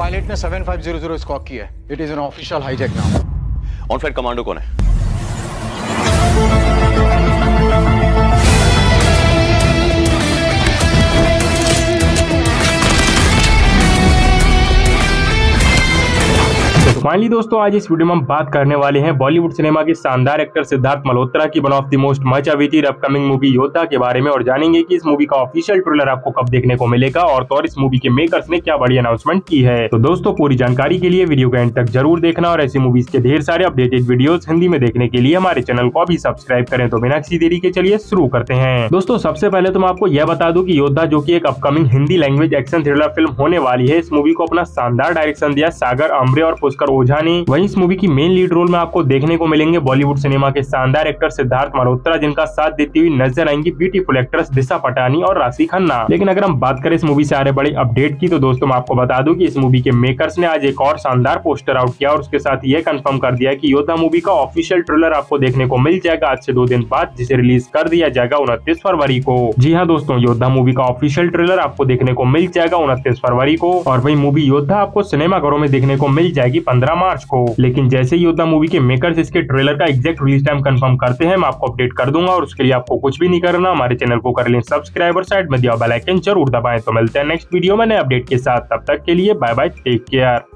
Pilot ने 7500 स्कॉक किया है। It is an official hijack now on flight commando कौन है? फाइनली दोस्तों, आज इस वीडियो में हम बात करने वाले हैं बॉलीवुड सिनेमा के शानदार एक्टर सिद्धार्थ मल्होत्रा की one of the most much awaited upcoming movie Yodha के बारे में, और जानेंगे कि इस मूवी का ऑफिशियल ट्रेलर आपको कब देखने को मिलेगा, और तो और इस मूवी के मेकर्स ने क्या बड़ी अनाउंसमेंट की है। तो दोस्तों, पूरी जानकारी के लिए वीडियो के एंड तक ज़रूर देखना, और ऐसी मूवीज़ के ढेर सारे अपडेटेड वीडियो हिंदी में देखने के लिए हमारे चैनल को भी सब्सक्राइब करें तो बिना किसी देरी के चलिए शुरू करते हैं। दोस्तों, सबसे पहले तो मैं आपको यह बता दूँ कि योद्धा, जो की एक upcoming Hindi language action thriller film होने वाली है, इस मूवी को अपना शानदार डायरेक्शन दिया सागर अम्बरे और पुष्कर ओझा ने वहीं इस मूवी की मेन लीड रोल में आपको देखने को मिलेंगे बॉलीवुड सिनेमा के शानदार एक्टर सिद्धार्थ मल्होत्रा, जिनका साथ देती हुई नज़र आएँगी ब्यूटीफुल एक्ट्रेस दिशा पटानी और राशि खन्ना। लेकिन अगर हम बात करें इस मूवी से आ रहे बड़े अपडेट की तो दोस्तों मैं आपको बता दूँ कि इस मूवी के मेकर्स ने आज एक और शानदार पोस्टर आउट किया और उसके साथ ये कंफर्म कर दिया कि योद्धा मूवी का ऑफिशियल ट्रेलर आपको देखने को मिल जाएगा आज से दो दिन बाद, जिसे रिलीज़ कर दिया जाएगा उनतीस फरवरी को। जी हाँ दोस्तों, योद्धा मूवी का ऑफिशियल ट्रेलर आपको देखने को मिल जाएगा उनतीस फरवरी को। और वही मूवी योद्धा आपको सिनेमा घरों में देखने को मिल जाएगी पंद्रह मार्च को। लेकिन जैसे ही योद्धा मूवी के मेकर्स इसके ट्रेलर का एग्जैक्ट रिलीज़ टाइम कंफर्म करते हैं, मैं आपको अपडेट कर दूँगा और उसके लिए आपको कुछ भी नहीं करना। हमारे चैनल को कर लें सब्सक्राइबर साइड में दिया बेलाइकन ज़रूर दबाएँ। तो मिलते हैं नेक्स्ट वीडियो में नए अपडेट के साथ। तब तक के लिए बाय बाय टेक केयर